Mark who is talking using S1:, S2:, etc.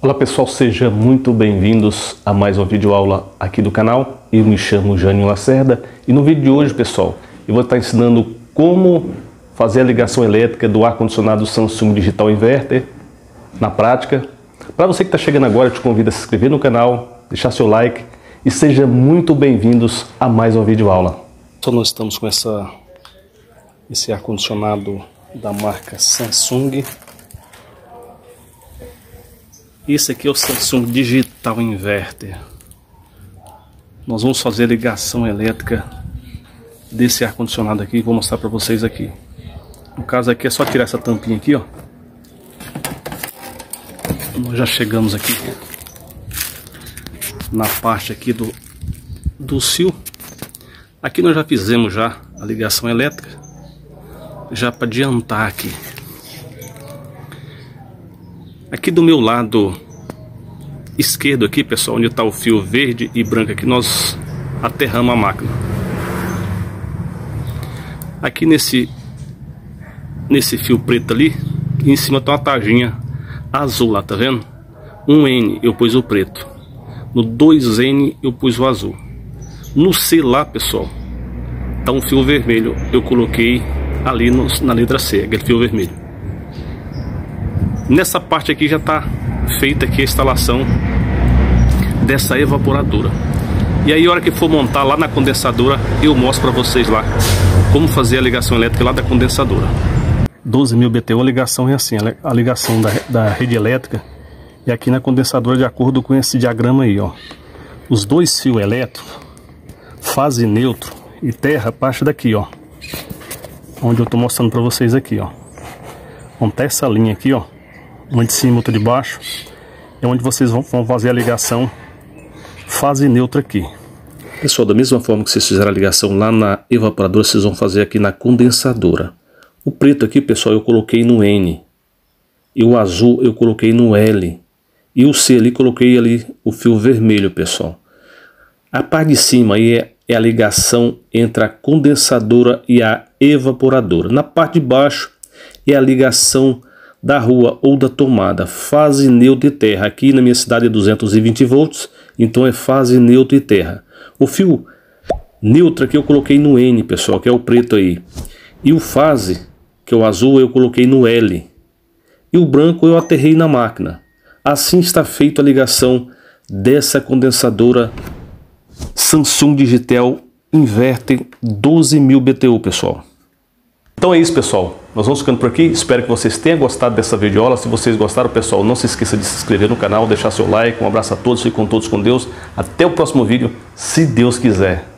S1: Olá pessoal, sejam muito bem-vindos a mais uma videoaula aqui do canal. Eu me chamo Jânio Lacerda e no vídeo de hoje, pessoal, eu vou estar ensinando como fazer a ligação elétrica do ar-condicionado Samsung Digital Inverter na prática. Para você que está chegando agora, eu te convido a se inscrever no canal, deixar seu like e sejam muito bem-vindos a mais uma videoaula. Então nós estamos com essa, esse ar-condicionado da marca Samsung esse aqui é o Samsung Digital Inverter. Nós vamos fazer a ligação elétrica desse ar-condicionado aqui. Vou mostrar para vocês aqui. No caso aqui é só tirar essa tampinha aqui, ó. Nós já chegamos aqui na parte aqui do, do fio. Aqui nós já fizemos já a ligação elétrica. Já para adiantar aqui. Aqui do meu lado esquerdo aqui, pessoal, onde está o fio verde e branco aqui, nós aterramos a máquina. Aqui nesse nesse fio preto ali, em cima tem uma taginha azul lá, tá vendo? Um N eu pus o preto. No 2N eu pus o azul. No C lá, pessoal, tá um fio vermelho. Eu coloquei ali no, na letra C, aquele fio vermelho. Nessa parte aqui já está feita aqui a instalação dessa evaporadora. E aí, a hora que for montar lá na condensadora, eu mostro para vocês lá como fazer a ligação elétrica lá da condensadora. 12.000 BTU, a ligação é assim, a ligação da, da rede elétrica e aqui na condensadora de acordo com esse diagrama aí, ó. Os dois fios elétricos, fase neutro e terra, parte daqui, ó. Onde eu tô mostrando para vocês aqui, ó. Montar essa linha aqui, ó uma de cima, outra de baixo, é onde vocês vão, fazer a ligação fase neutra aqui. Pessoal, da mesma forma que vocês fizeram a ligação lá na evaporadora, vocês vão fazer aqui na condensadora. O preto aqui, pessoal, eu coloquei no N. E o azul eu coloquei no L. E o C ali, coloquei ali o fio vermelho, pessoal. A parte de cima aí é, é a ligação entre a condensadora e a evaporadora. Na parte de baixo é a ligação da rua ou da tomada, fase neutra e terra. Aqui na minha cidade é 220 volts, então é fase neutra e terra. O fio neutro que eu coloquei no N, pessoal, que é o preto aí. E o fase, que é o azul, eu coloquei no L. E o branco eu aterrei na máquina. Assim está feita a ligação dessa condensadora Samsung Digital Inverter 12.000 BTU, pessoal. Então é isso, pessoal. Nós vamos ficando por aqui. Espero que vocês tenham gostado dessa videoaula. Se vocês gostaram, pessoal, não se esqueça de se inscrever no canal, deixar seu like. Um abraço a todos, fiquem com todos com Deus. Até o próximo vídeo, se Deus quiser.